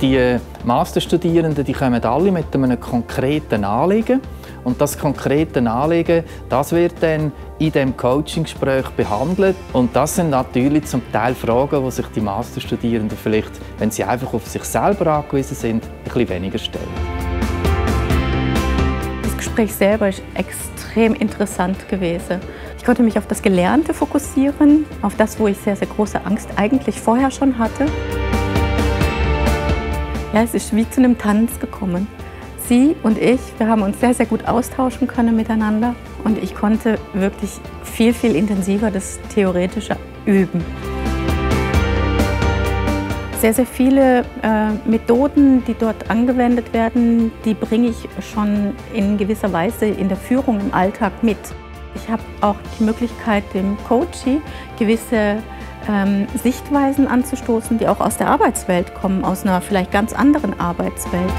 Die Masterstudierenden die kommen alle mit einem konkreten Anliegen. Und das konkrete Anliegen, das wird dann in dem Coaching-Gespräch behandelt. Und das sind natürlich zum Teil Fragen, die sich die Masterstudierenden vielleicht, wenn sie einfach auf sich selber angewiesen sind, ein bisschen weniger stellen. Das Gespräch selber ist extrem interessant gewesen. Ich konnte mich auf das Gelernte fokussieren, auf das, wo ich sehr, sehr große Angst eigentlich vorher schon hatte. Ja, es ist wie zu einem Tanz gekommen. Sie und ich, wir haben uns sehr, sehr gut austauschen können miteinander und ich konnte wirklich viel, viel intensiver das Theoretische üben. Sehr, sehr viele äh, Methoden, die dort angewendet werden, die bringe ich schon in gewisser Weise in der Führung im Alltag mit. Ich habe auch die Möglichkeit, dem Coachie gewisse ähm, Sichtweisen anzustoßen, die auch aus der Arbeitswelt kommen, aus einer vielleicht ganz anderen Arbeitswelt.